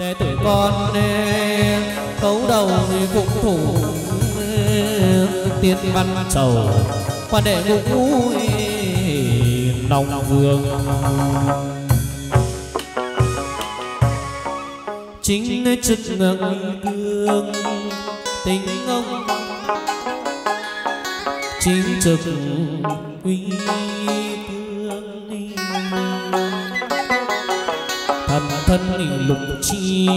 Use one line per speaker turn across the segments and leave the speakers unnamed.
để tuổi con cấu đầu cũng thủ tiên văn sầu quan đệ ngũ long vương. Chính chức ngưỡng cương, tình ông. Chính trực quý thân lục chi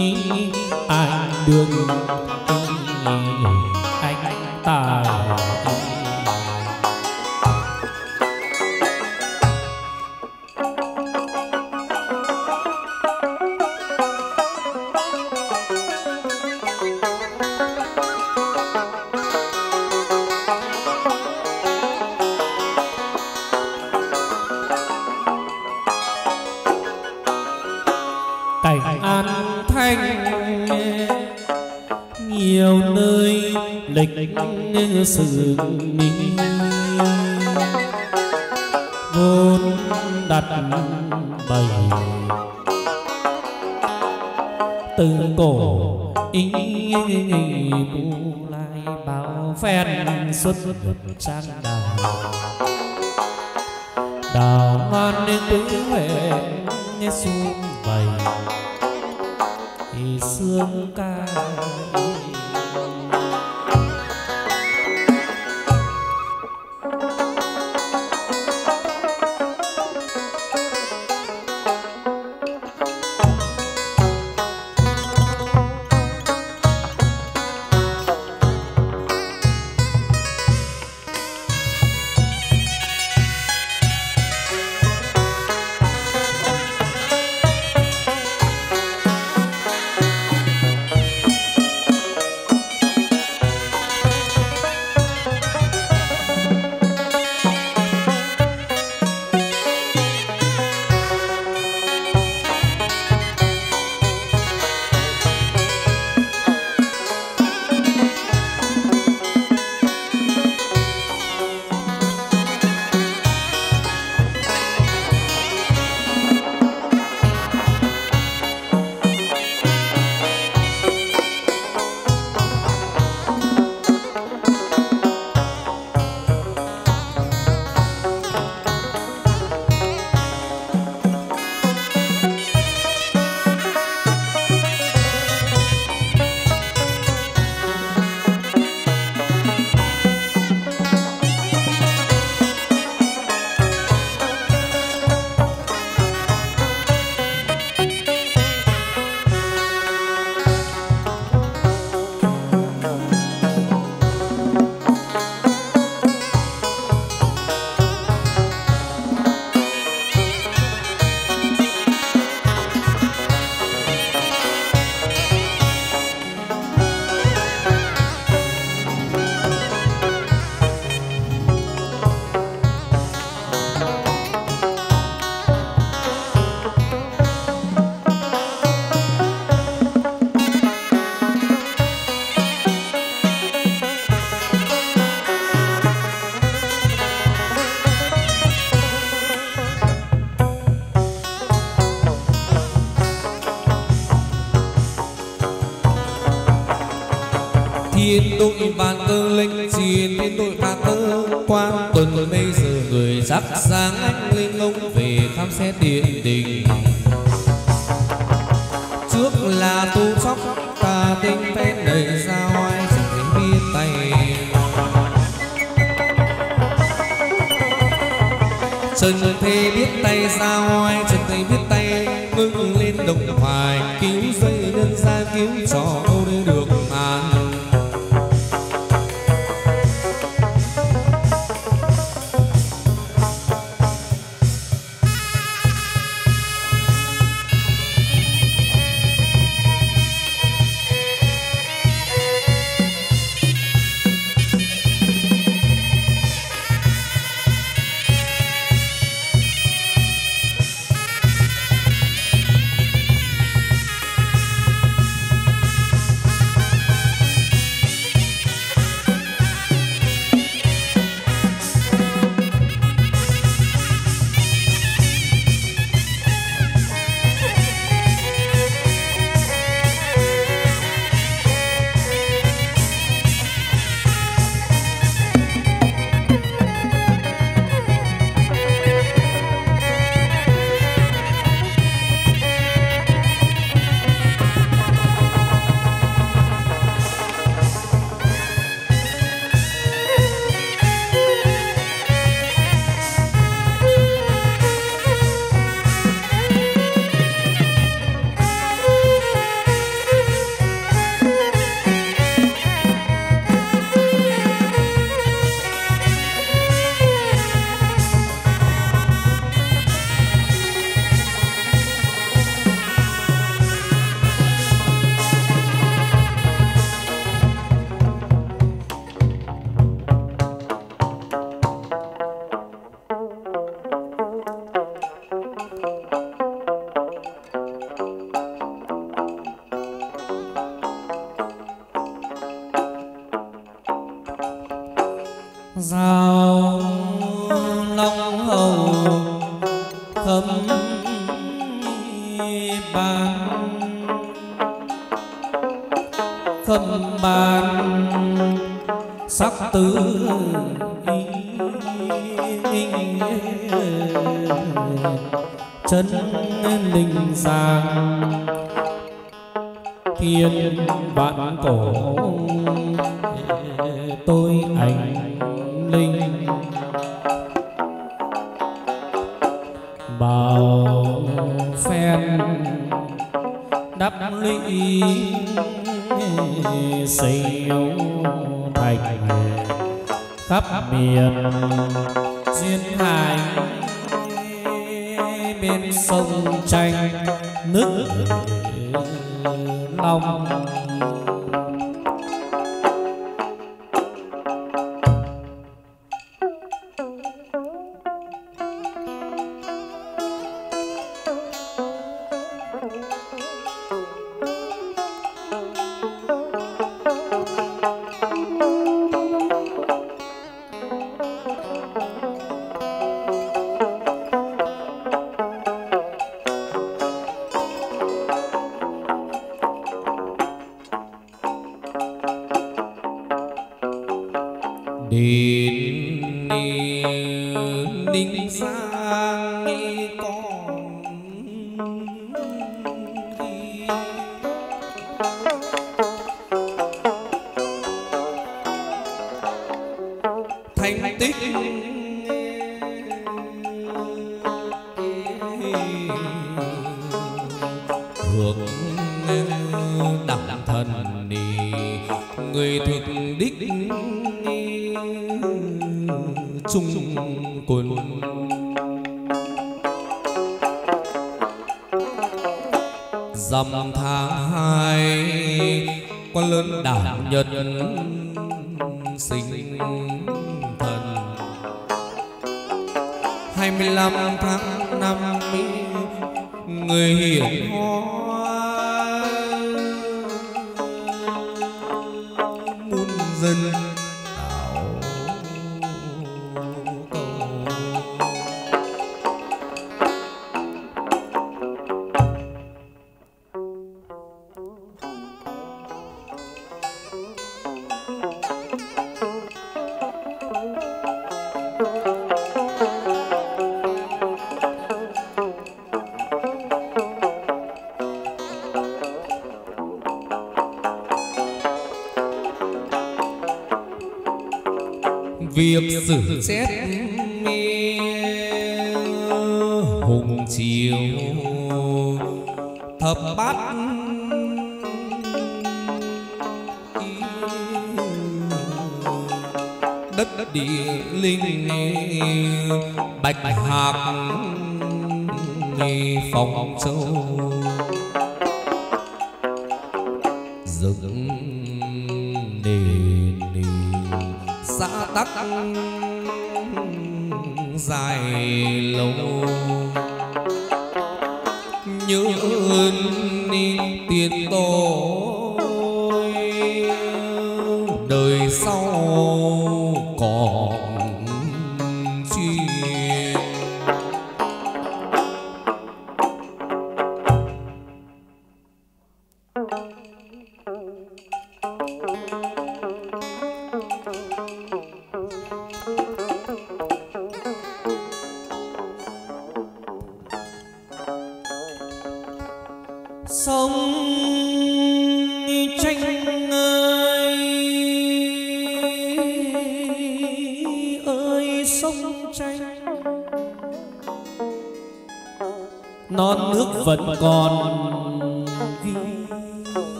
anh đường anh tài sự mình vốn đặt bày từ cổ ý bu lại bao phen xuất ngực trang đào đào ngon nên tứ huệ
xuống sáng anh linh ông về khám xét địa vân bạch hạc phòng sư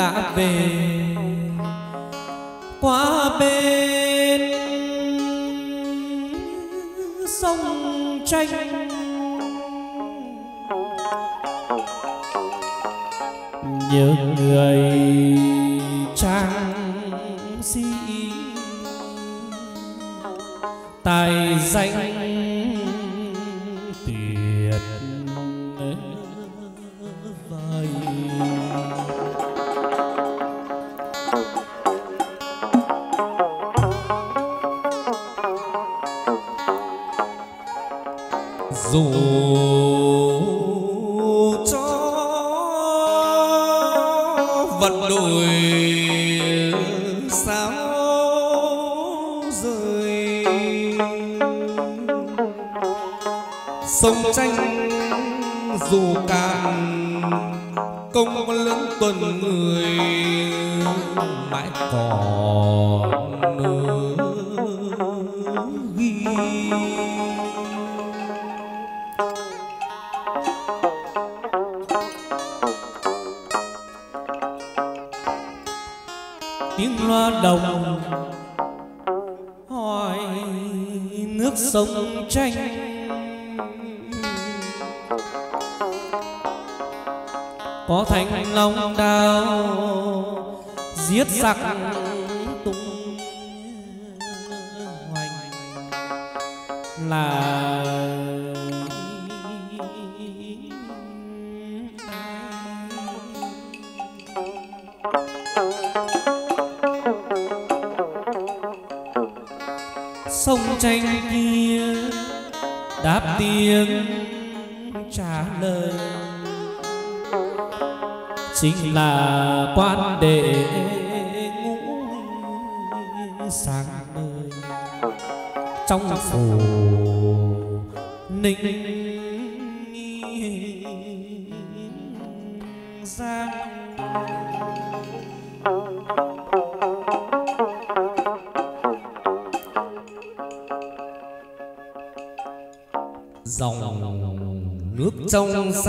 đã về. Qua bên sông tranh nhớ người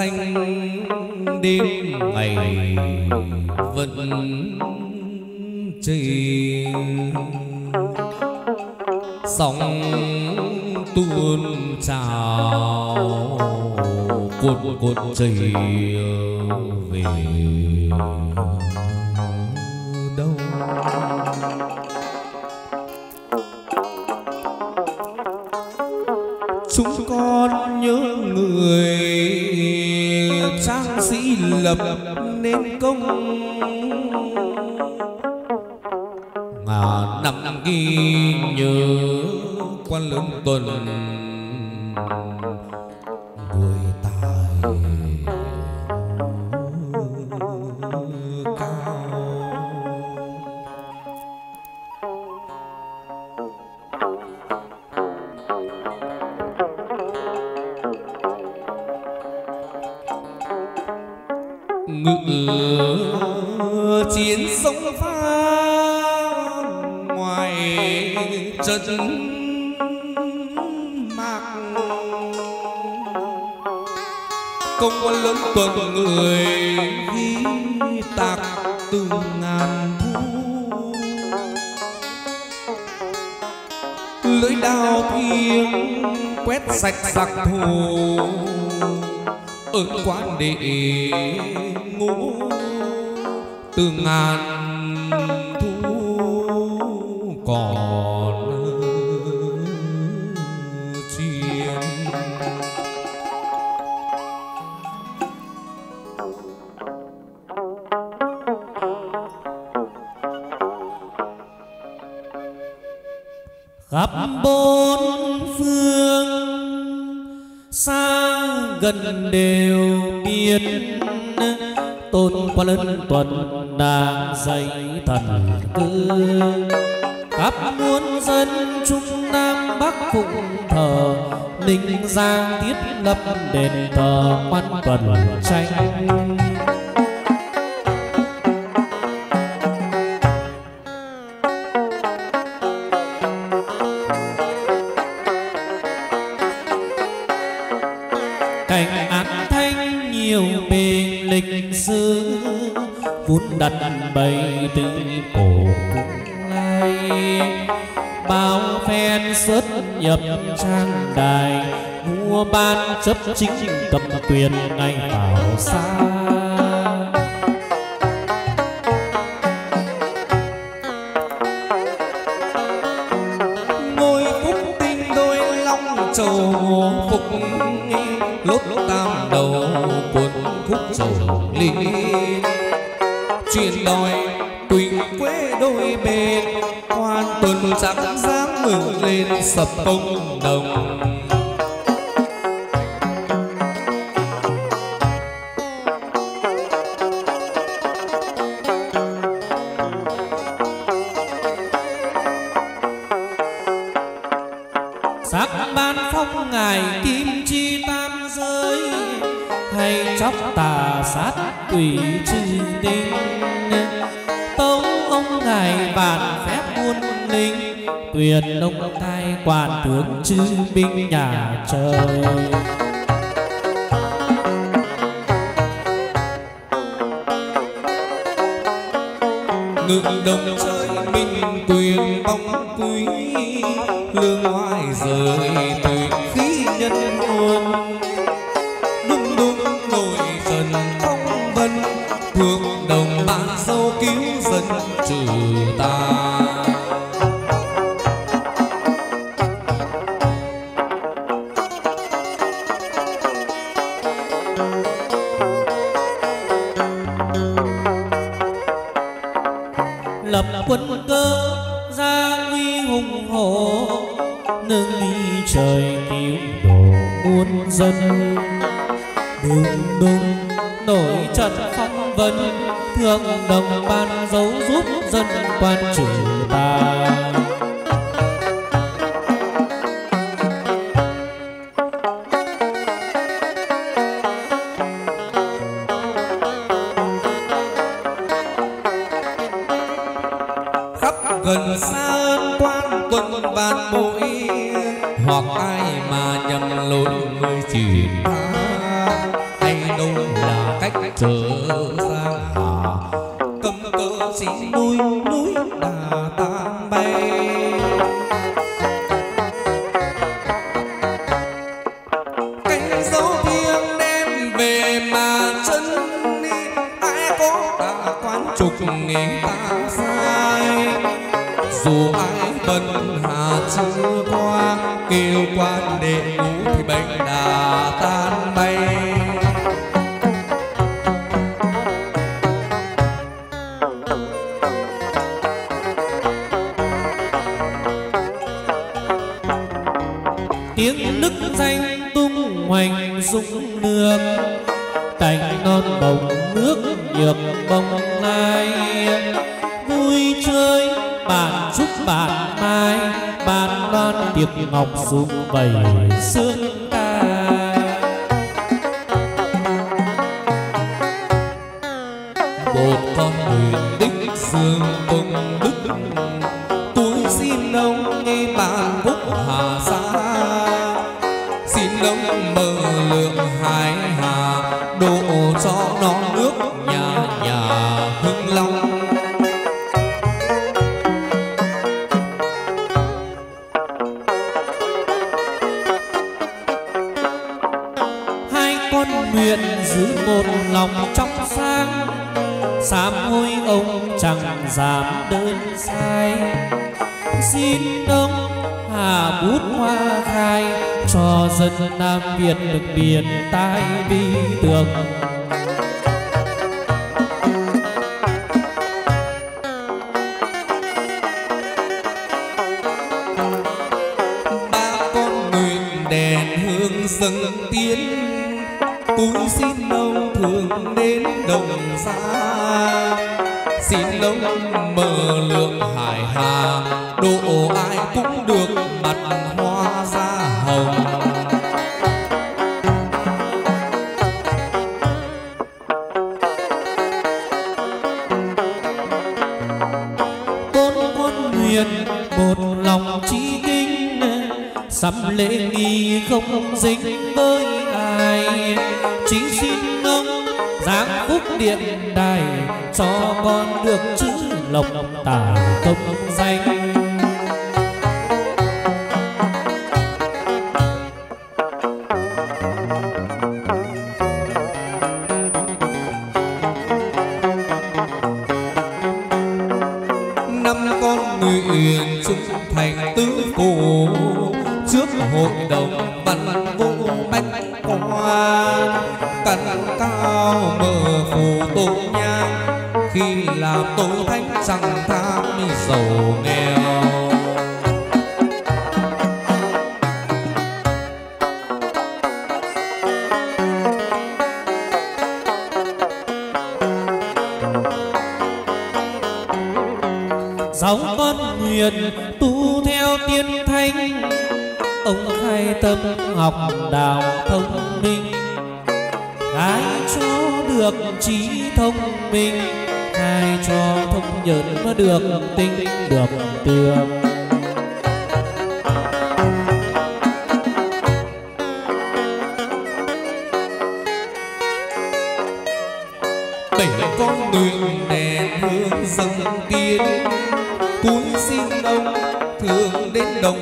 xanh đêm ngày vẫn trì sóng tuôn trào cuột cuột trì về đâu? Chúng con nhớ người lập nên công. Ngàn năm ghi nhớ quan lớn tuần
ngập đền thờ quan quần chính tâm tuyền ngày vào xa.
Ngôi phúc tinh đôi long trầu phục lốt tam đầu cuốn khúc trầu ly, truyền đòi quỳnh quê đôi bên quan tuần trắng dáng mừng lên sập công
tướng chư binh nhà trời.
một con người đích
xương. biệt được biển tai bi.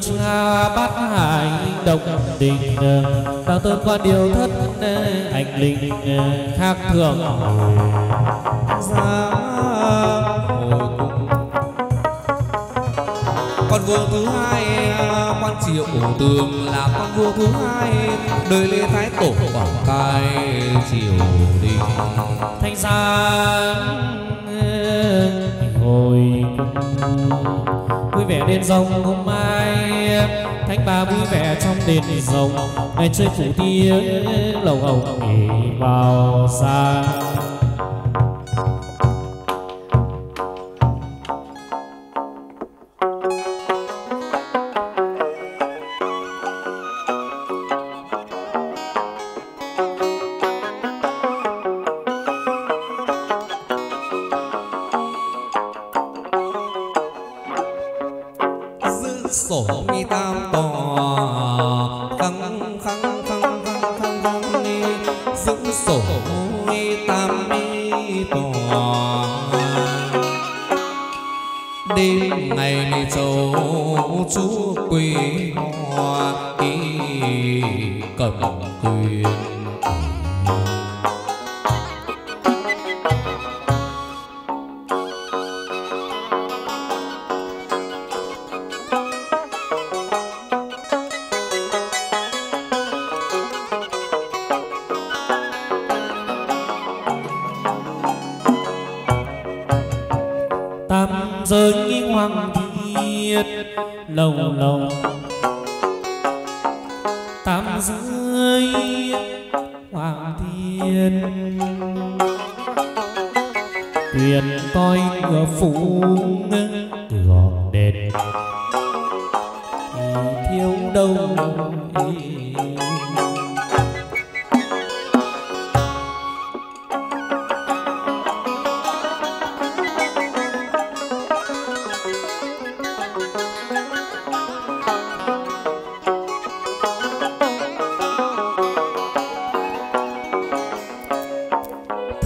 Cha bát hải đồng đình Đào
tôn qua điều thất Anh linh khác thường. Dạ, Giá Con vua thứ hai quan triệu tường là con vua thứ hai đời lê thái tổ quảng cai triều đình.
Thanh gia hồi cung vẻ đền rồng hôm mai. Thánh bà vui vẻ trong đền rồng, ngày chơi phủ tiếng lầu hồng nghỉ vào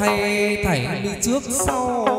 thay thảy đi trước sau.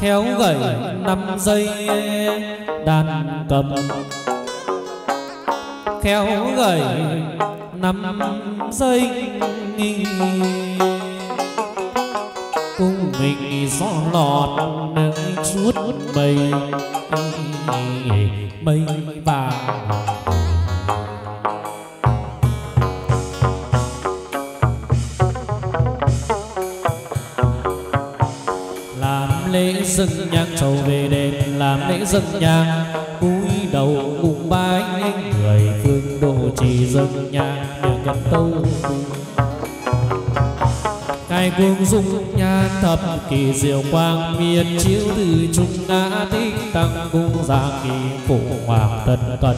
khéo gậy năm giây, đàn cầm. Khéo gậy năm giây cùng mình gió lọt chút mây mây vàng dâng nhang trầu về đền làm lễ dâng nhang cúi đầu cùng bái người phương độ chỉ dâng nhang nhờ tâu. Ngài cuồng dung nhan thập kỳ diệu quang miên chiếu từ trung ngã tích tăng cung giang kỳ phụ hoàng tân cận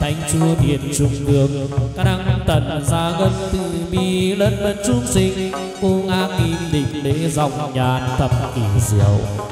thánh chúa thiên trung đường ca đăng tận gia ngân từ bi lân lân chúng sinh. Cung a kim định lễ dòng nhàn thập kỳ diệu.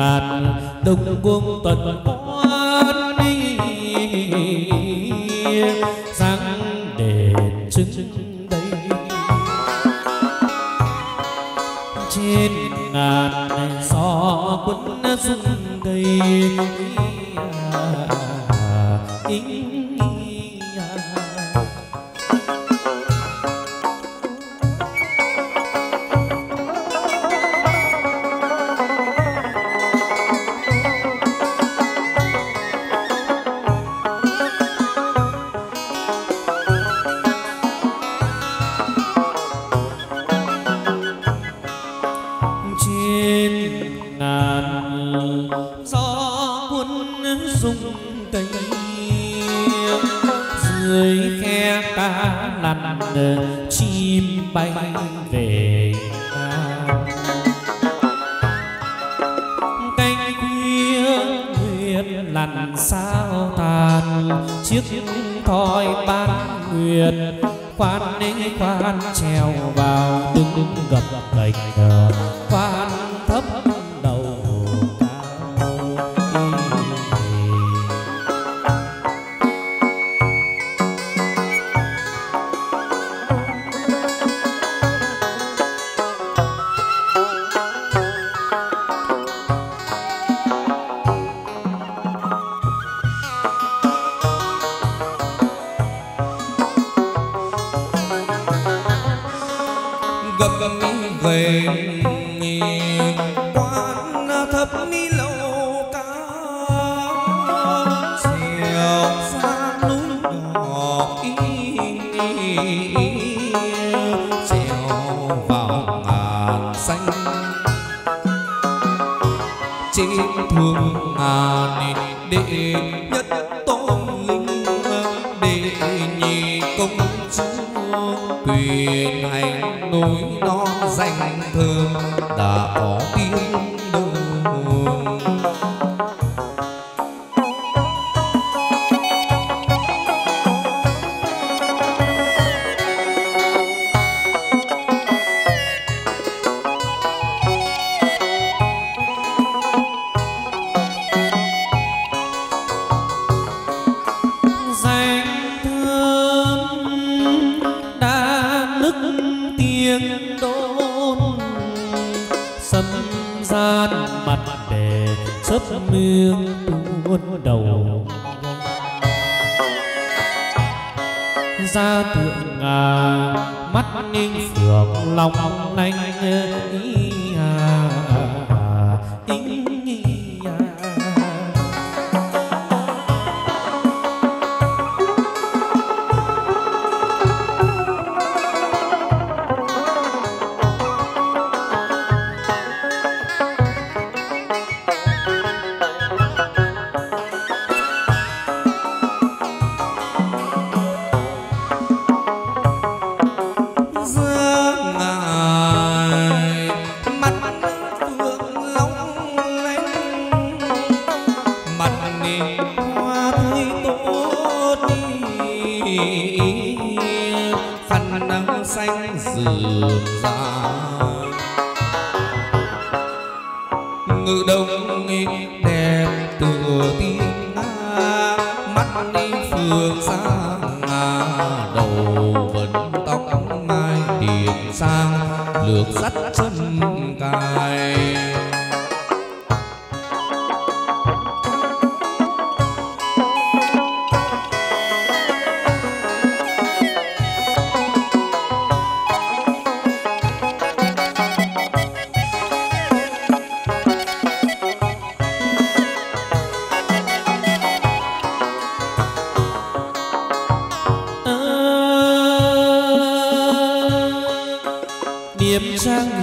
ngàn. Đông quân
tuần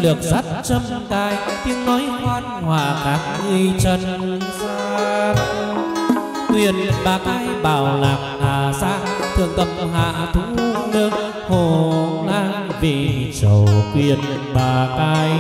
được dắt châm tai tiếng nói hoan hòa các người chân gian. Tuyền bà cái bảo lạc hà sa, thường cầm hạ thú nước hồ lang vì trầu quyền bà cái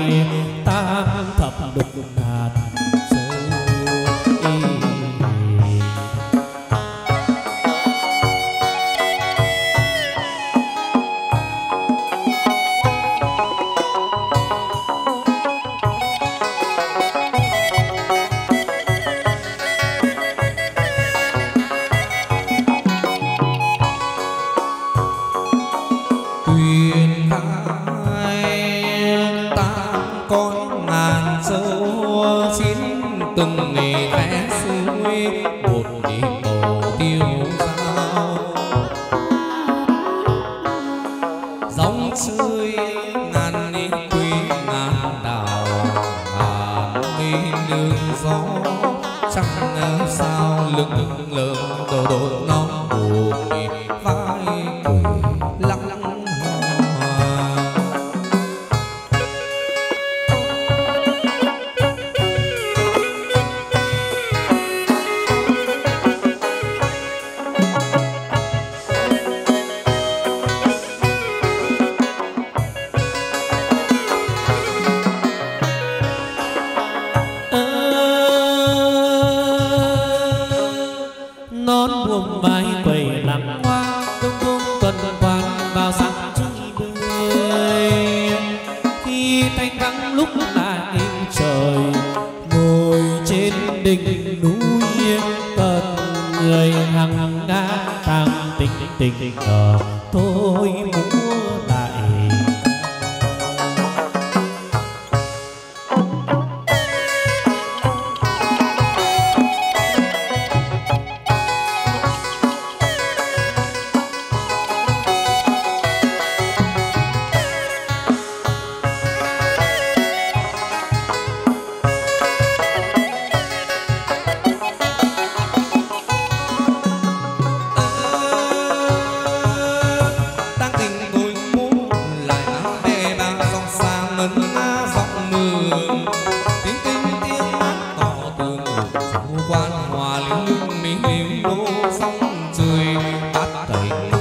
dưới tắt tình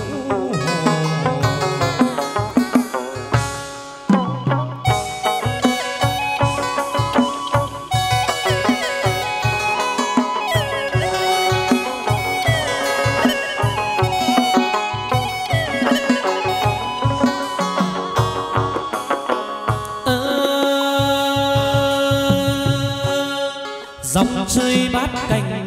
dòng chơi bát cành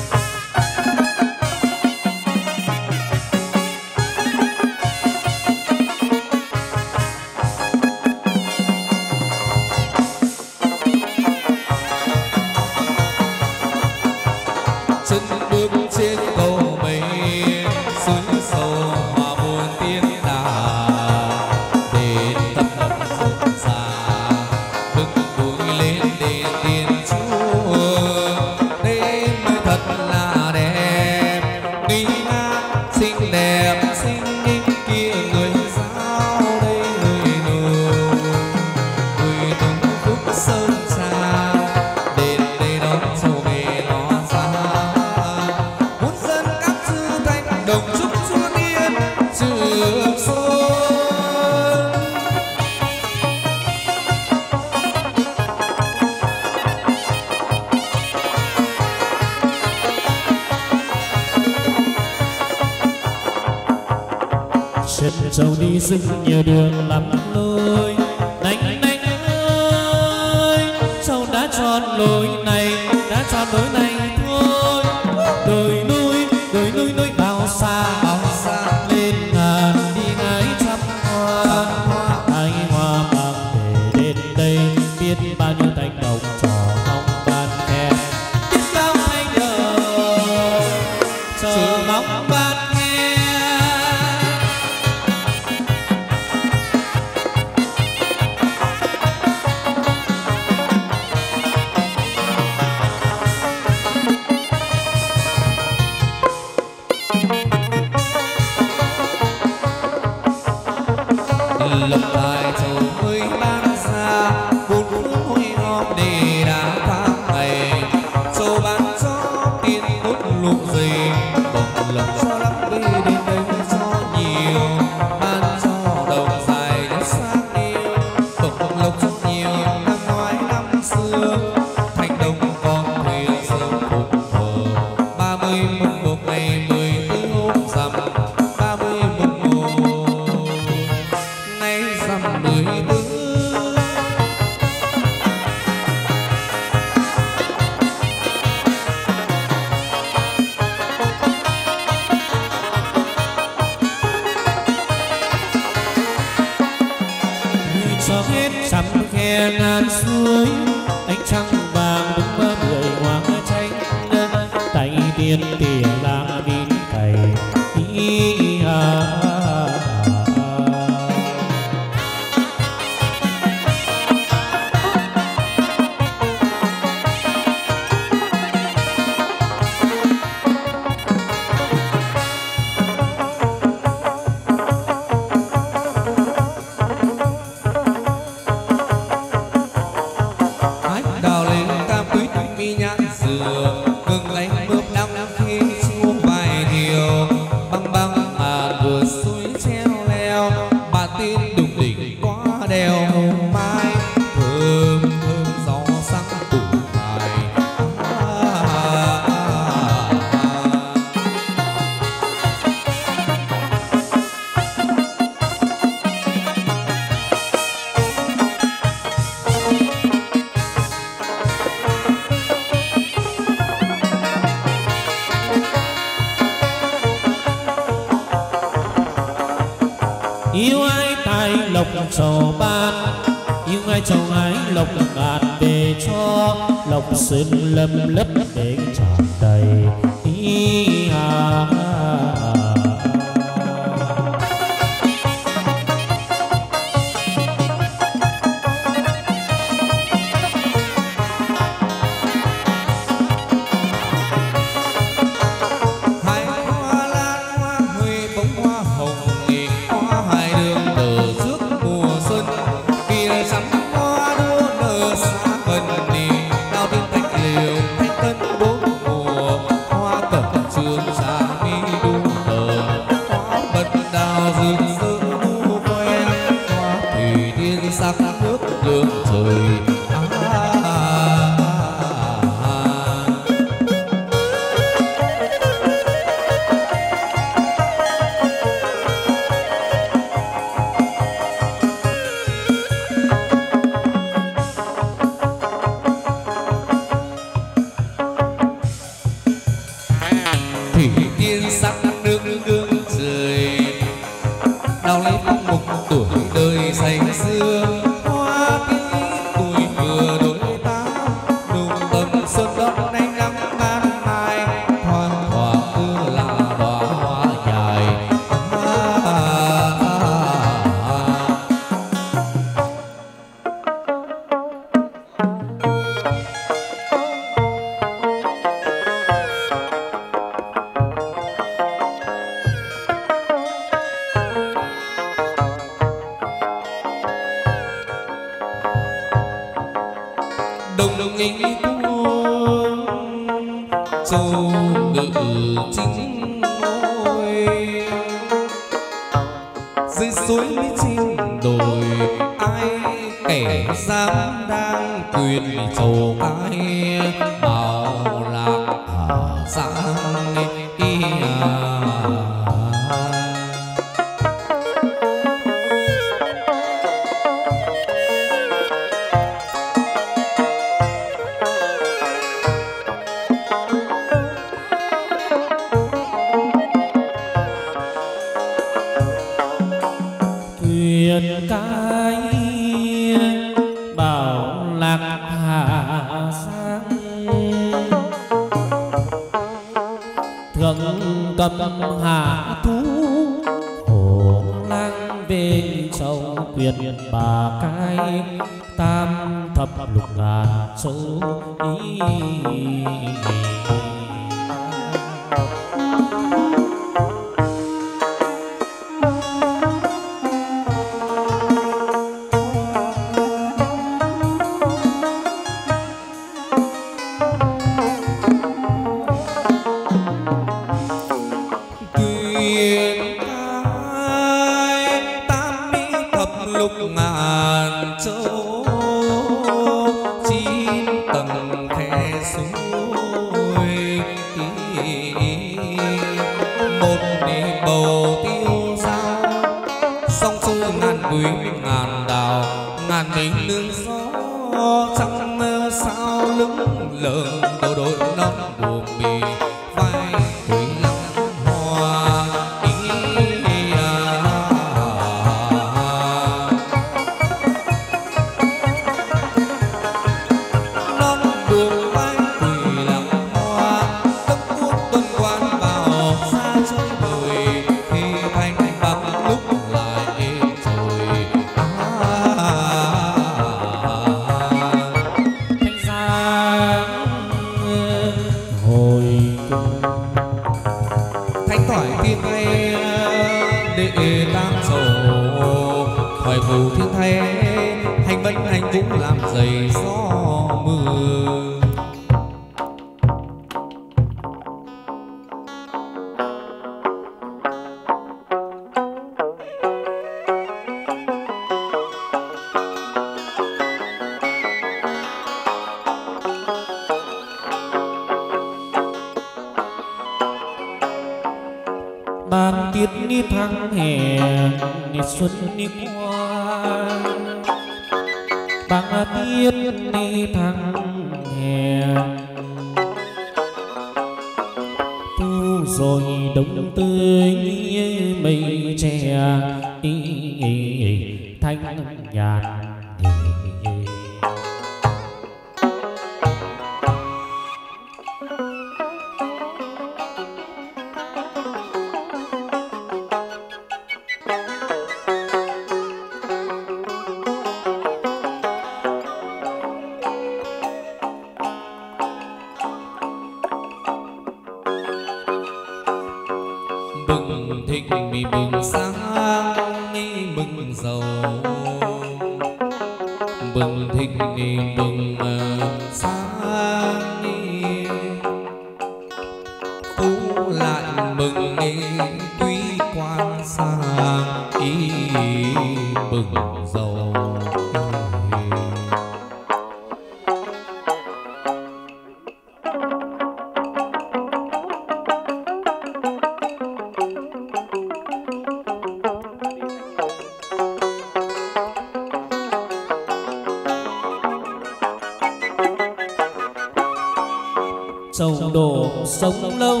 sầu đổ sống lâu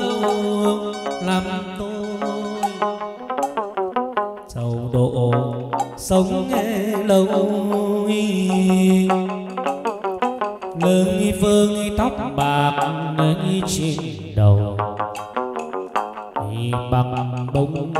làm tôi. Sầu đổ sống lâu lưng phương tóc bạc nên
trên đầu. Bằng bông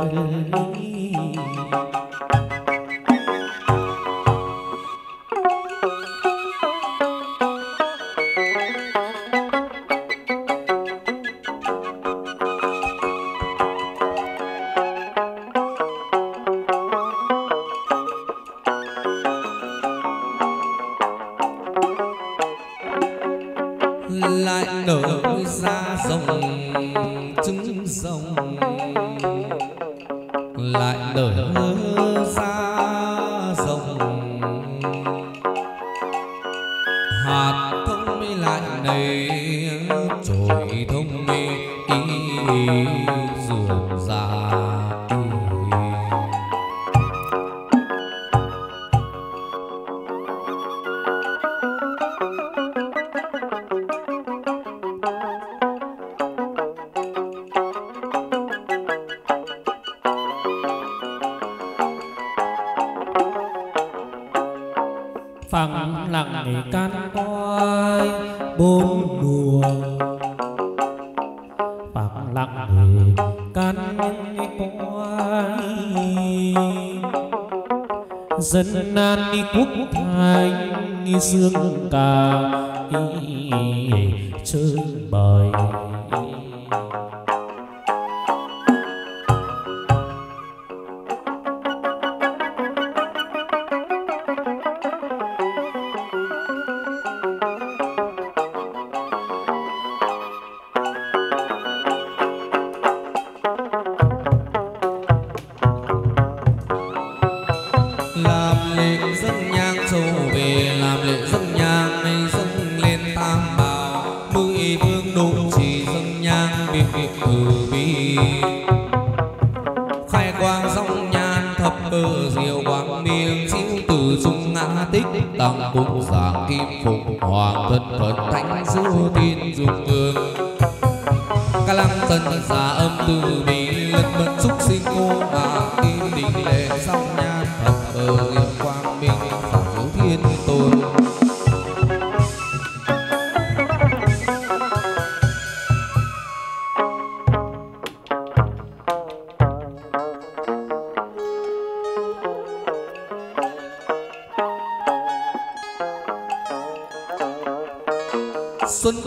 trứng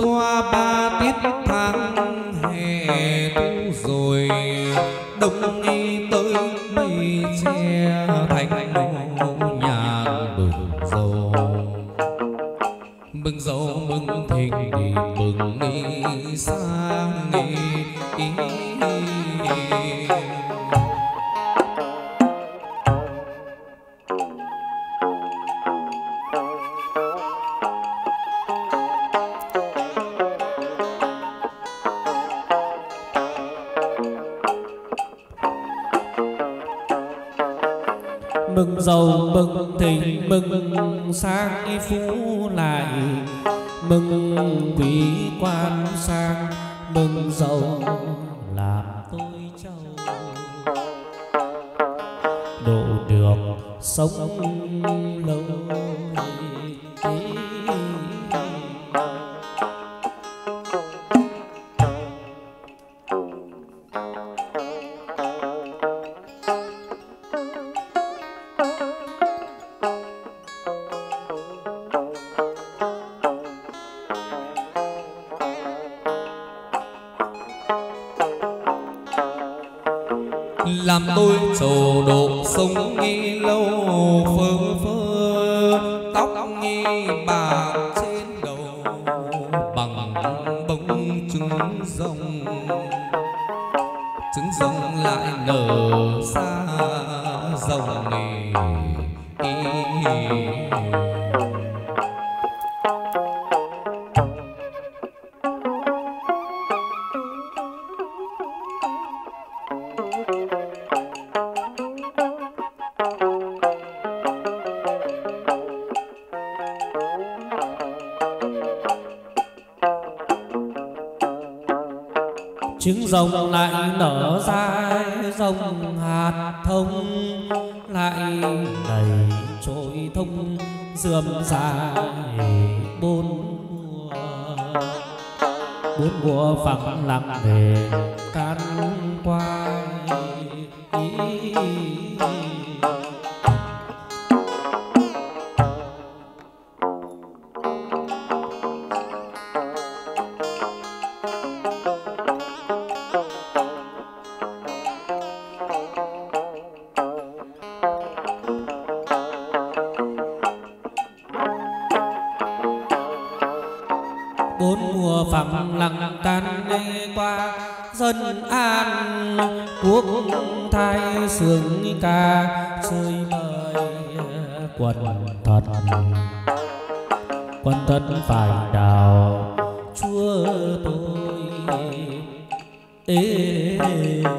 bốn mùa phẳng lặng tan nay qua dân an quốc thái sướng ca rơi mời quần thật quần thân phải đào chúa tôi ê, ê,
ê.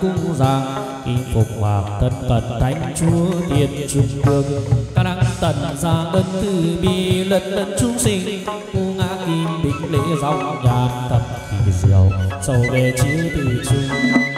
Cung
giang kim phục bạc thân cận thánh chúa thiên trung vương. Ta đang tần gia ân từ bi lân lân chúng sinh. U ngã kim bình lễ dòng nhàn tập kỳ diệu. Sầu về chiếu từ trung.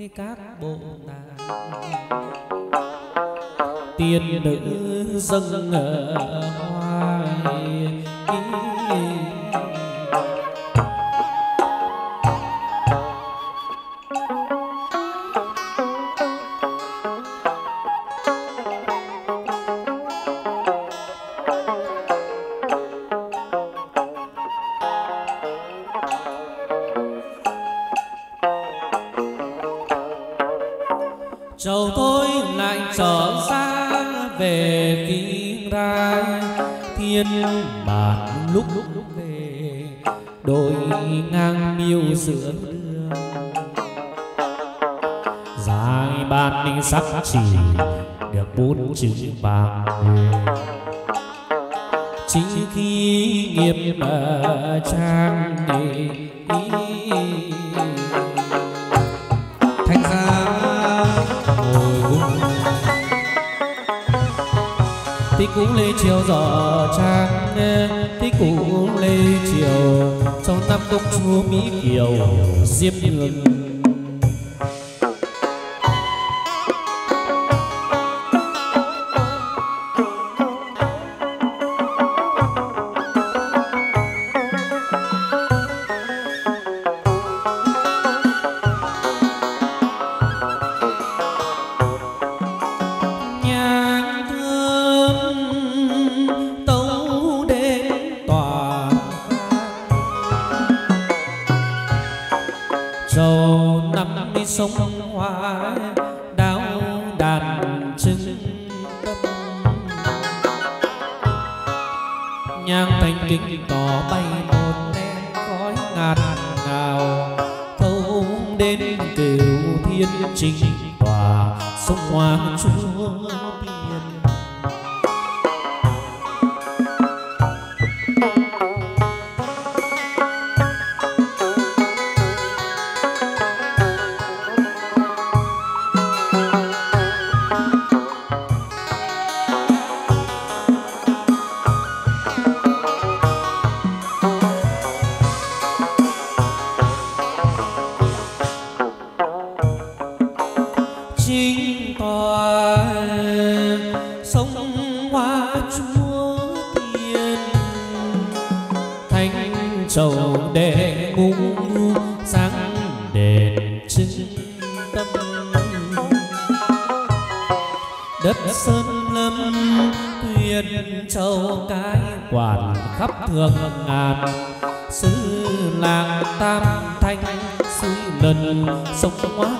Ni các bộ nàng tiên nữ dâng ở ngoài sắc chỉ được bốn chữ vàng chính khi nghiệp trang nghề
thành ra ngồi hùng
thì cũng lê chiều giỏ trang thì cũng lê chiều, trong năm công chúa mỹ kiều diêm đường biên châu cái quản khắp thượng ngàn. Xứ làng tam thanh suy lần sông hoác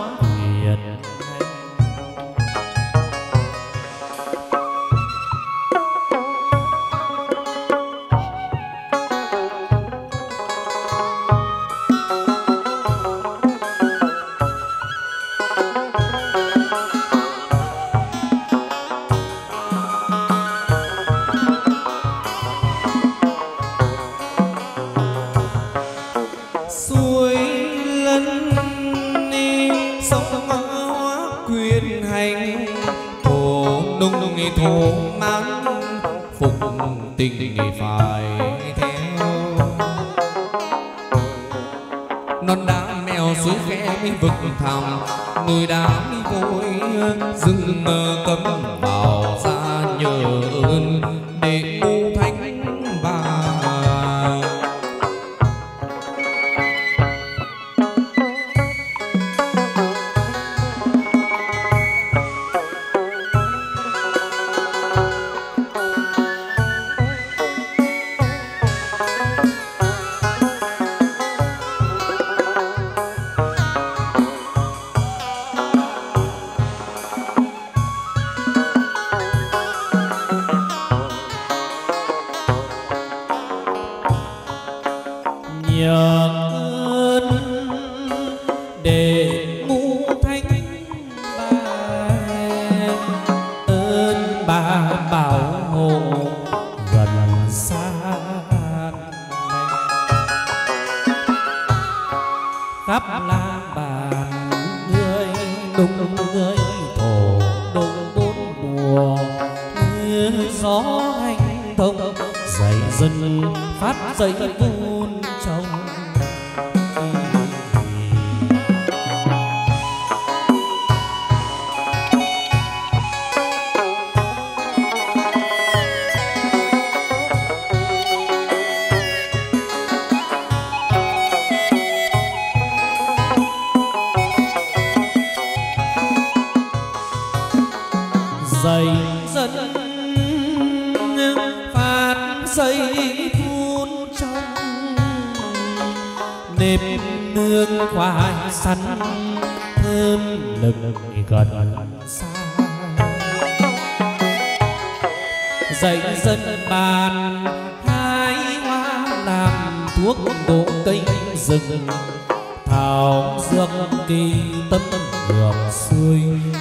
lần canh
kỳ tâm bốn xuôi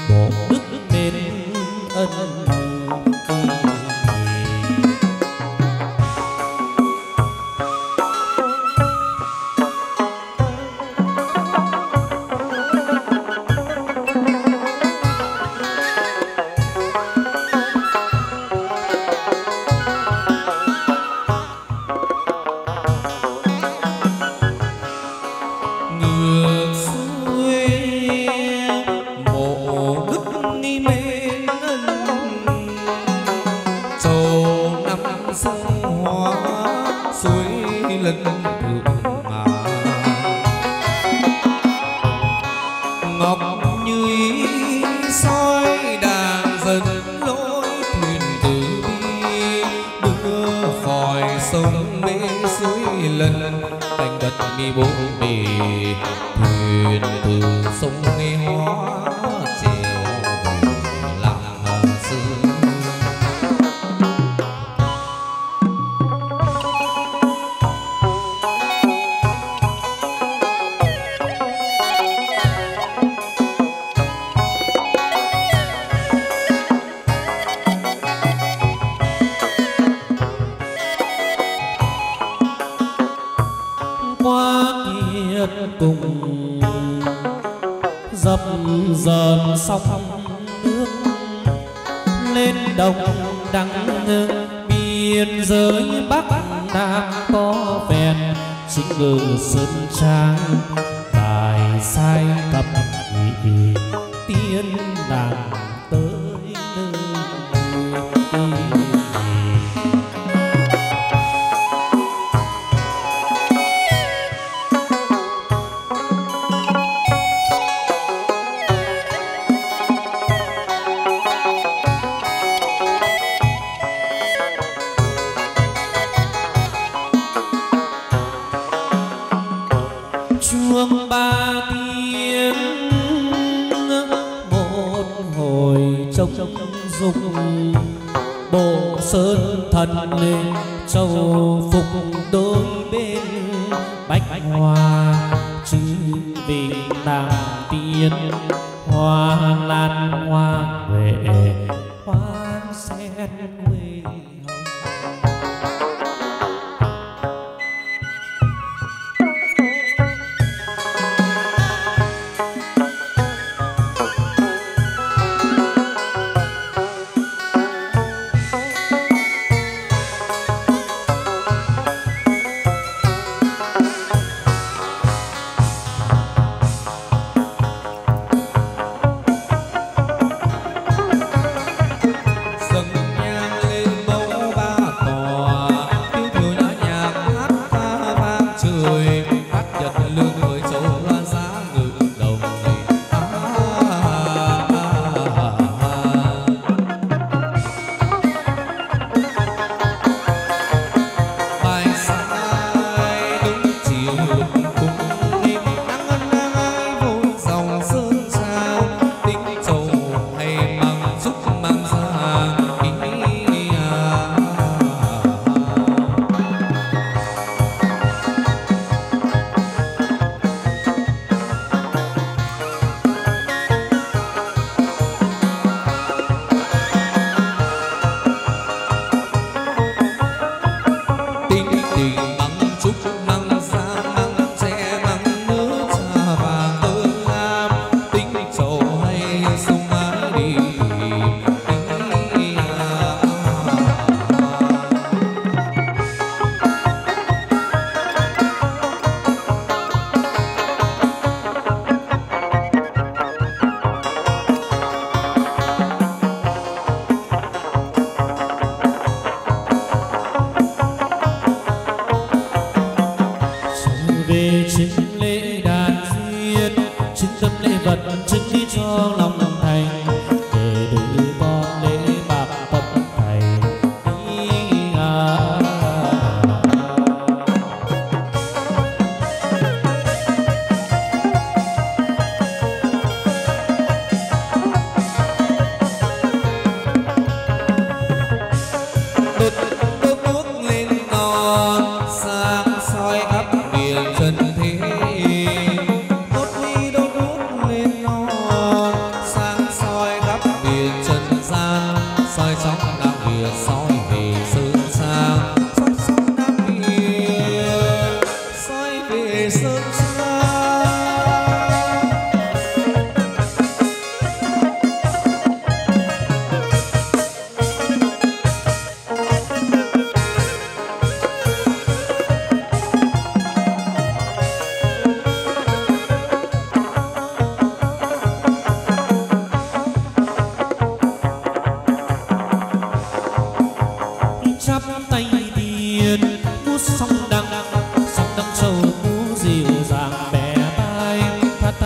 bổ đức nên ân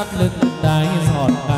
thắt lưng đai giọt